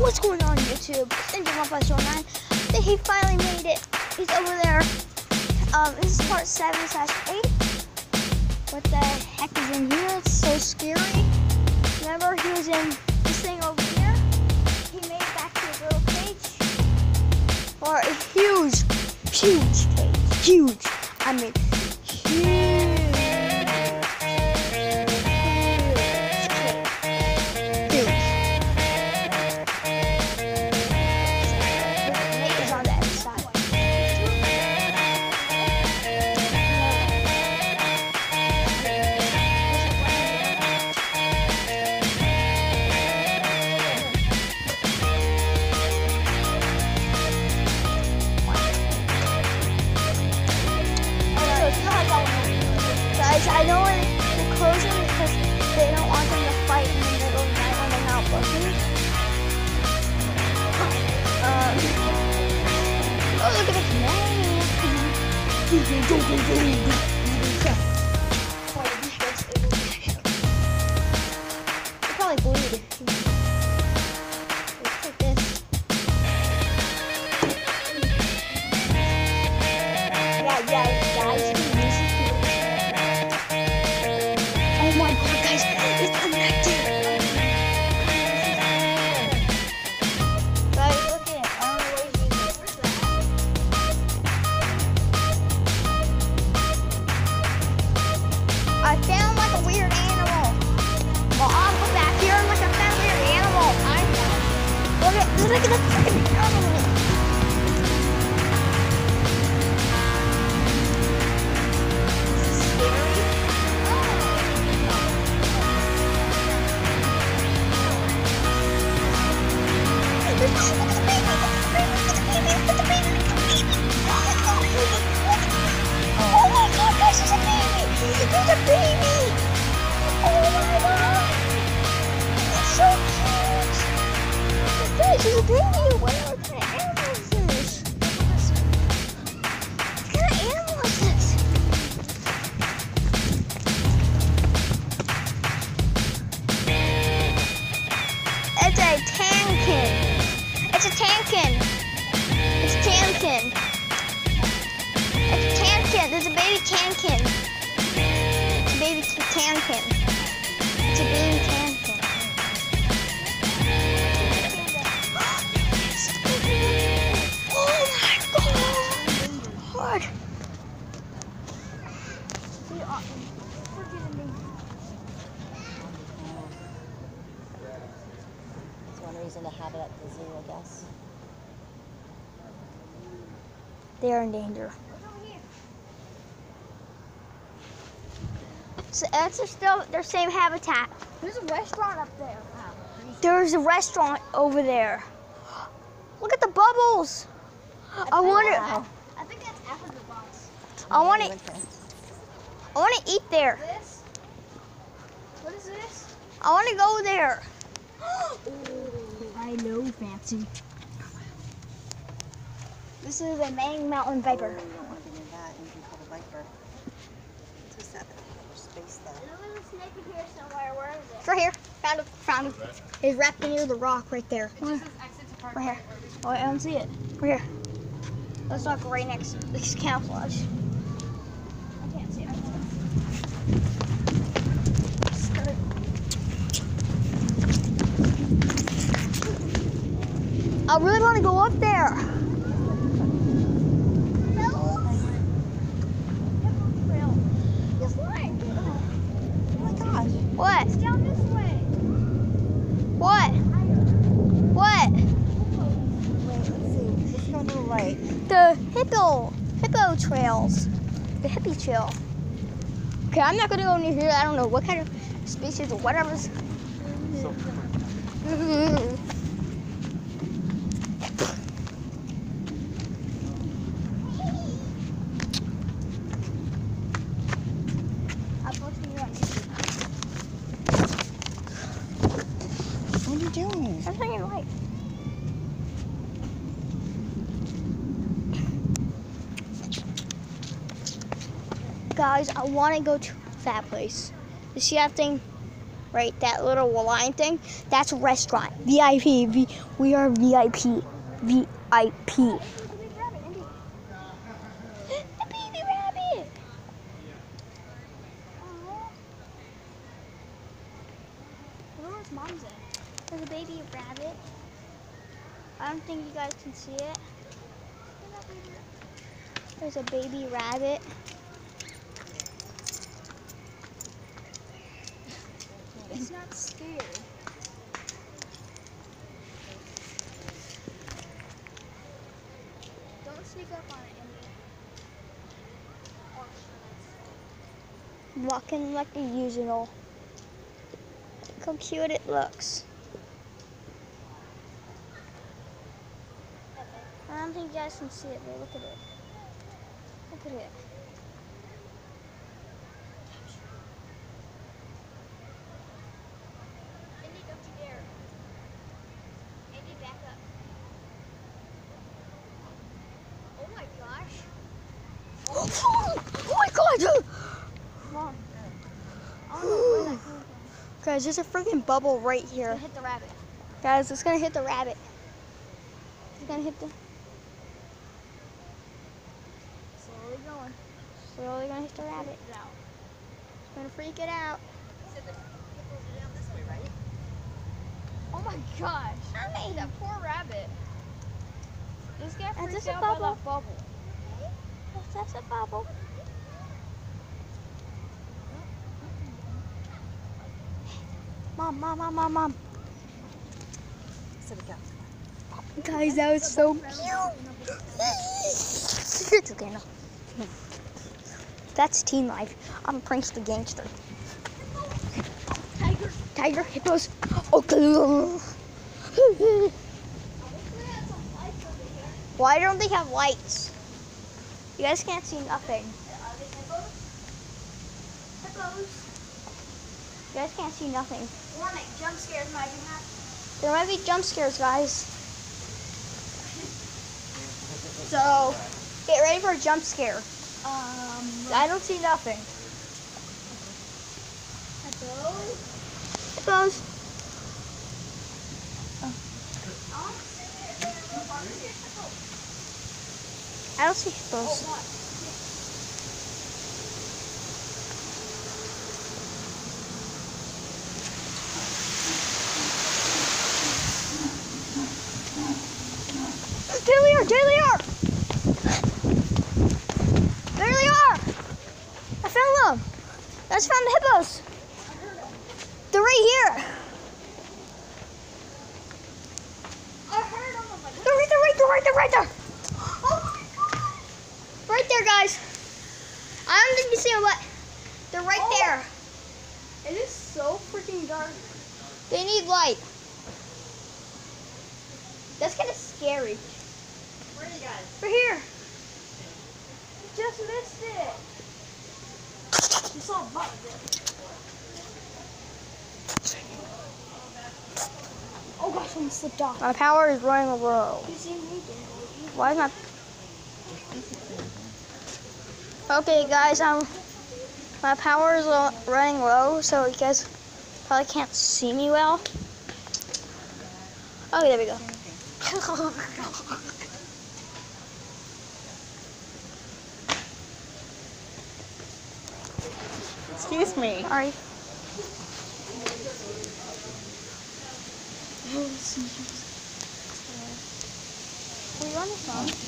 What's going on YouTube? It's Ninja One Plus Nine. He finally made it. He's over there. Um, this is part seven slash eight. What the heck is in here? It's so scary. Remember, he was in this thing over here. He made it back to his little cage. Or a huge, huge cage. Huge. I mean. Huge. Guys, I know they're closing because they don't want them to fight in the middle of the night when they're not working. Um, oh, look at this They Look at look at the What animal is this? What animal is this? It's a takin. It's a takin. It's a takin. It's a takin. There's a baby takin. It's a baby takin. It's a baby takin. My god! Hard. It's one reason to have it at the zoo, I guess. They're in danger. So that's still their same habitat. There's a restaurant up there. There's a restaurant over there. Look at the bubbles. I wonder. Wow. I think that's half of the box. I want to. I want to eat there. This? What is this? I want to go there. I know, fancy. This is a Mang Mountain oh, Viper. Oh, you don't want to be that. You can call the viper. It's that space there. There's a snake in here somewhere. Where is It's right here. Found it. Found it. It's wrapped near the rock right there. Right here. Oh, I don't see it. Right here. Let's not go right next. This is camouflage. I can't see it. I really want to go up there. It's like, Oh my gosh. What? it's down this way. What? What? Wait, let's see. Let's go to the right. The hippo. Hippo trails. The hippie trail. Okay, I'm not gonna go near here. I don't know what kind of species or whatever's. I'm watching you on YouTube. What are you doing? I'm thinking like. Guys, I want to go to that place. You see that thing? right? That little line thing. That's a restaurant. VIP. V- we are VIP. VIP. There's a baby rabbit. I don't think you guys can see it. There's a baby rabbit. It's not scared. Don't sneak up on it, Indy. Walking like the usual. Look how cute it looks. I don't think you guys can see it, but look at it. Look at it. Indy, don't you dare. Indy, back up. Oh my gosh. Oh my god! Come on. I don't know where that came from. Guys, there's a freaking bubble right It's here. gonna hit the rabbit. Guys, it's gonna hit the rabbit. It's gonna hit the. Slowly going. Slowly gonna hit the rabbit. It out. It's gonna freak it out. So the down this way, right? Oh my gosh. Hi. That poor rabbit. This guy Is freaked this a by bubble? that bubble. That's a bubble. Mom, mom, mom, mom, mom. So we go. Guys, that was so cute. okay, no. That's teen life. I'm Prince the Gangster. Tiger. Tiger, hippos. Oh, Why don't they have lights? You guys can't see nothing. You guys can't see nothing. Warning, jump scares might be happening. There might be jump scares, guys. So, get ready for a jump scare. Um, I don't see nothing. hello? Hippos. I don't see hippos. There are! There they are! There they are! I found them! I just found the hippos! They're right here! I heard them. They're right there, right there, right there, right there! Oh my god! Right there, guys! I don't think you see them, but they're right Oh. there. it is so freaking dark. They need light. That's kind of scary. Where are you guys? We're here. Just missed it. You saw a bug. Oh gosh, I slipped off. My power is running low. You see me? Why is my... Okay, guys, um, my power is running low, so you guys probably can't see me well. Oh, there we go. Excuse me. Sorry. Were you on your phone?